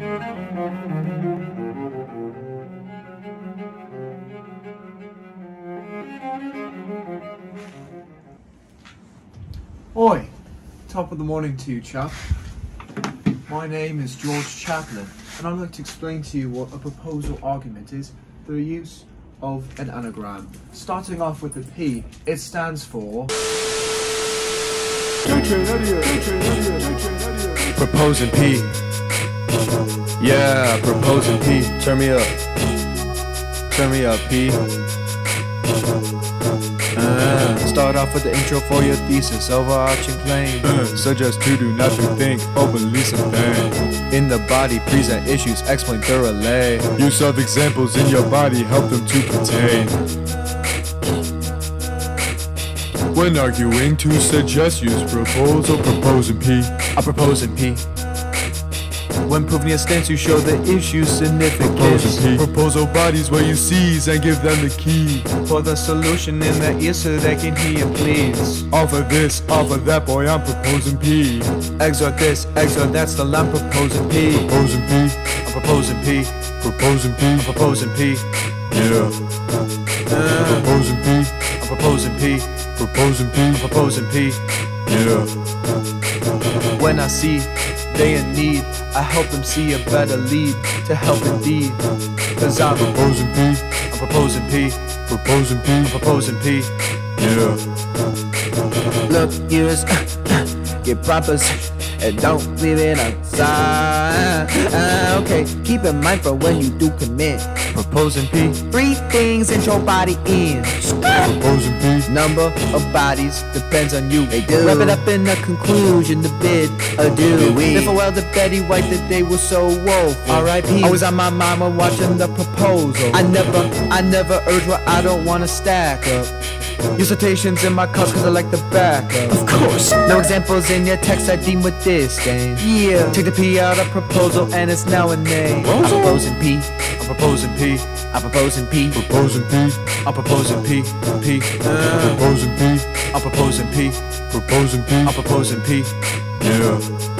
Oi, top of the morning to you, chap. My name is George Chaplin, and I'd like to explain to you what a proposal argument is through the use of an anagram. Starting off with the P, it stands for... Proposing P. Yeah, proposing P. Turn me up. Turn me up, P. Uh, start off with the intro for your thesis, overarching claim. Uh, suggest to do not to think or believe something. In the body, present issues, explain thoroughly. Use of examples in your body, help them to contain. When arguing to suggest, use proposal, proposing P. I propose in P. When proving your stance, you show the issue's significance. Proposal, Proposal bodies where you seize and give them the key. For the solution in the ear so they can hear you, please. Offer this, offer that, boy, I'm proposing P. Exhort this, exhort that, still I'm proposing P. Proposing P. I'm proposing P. Proposing P. I'm proposing P. Yeah. Uh, Proposing P. I'm proposing P. Proposing P. I'm proposing P. Yeah. When I see they in need, I help them see a better lead to help indeed. Cause I'm, Proposing P. I'm proposing P. Proposing P. I'm proposing P. Yeah. Look, you just get proper and don't leave it outside. Uh, okay, keep in mind for when you do commit. Proposing P. Three things in your body in. Proposing P. Number of bodies depends on you. They do. Wrap it up in a conclusion, the bid adieu. If I well the Betty White that they were so woeful. R.I.P.. I was on my mama watching the proposal. I never, I never urge what I don't wanna stack up. Citations in my cause cause I like the back Of course. No examples in your text I deem with disdain. Yeah. Take the P out of proposal and it's now a name. I'm proposing P. I'm proposing P. I'm proposing P. Proposing P. I'm proposing P. P. Uh, Proposing P. I'm proposing P. Proposing P. I'm proposing P. Yeah.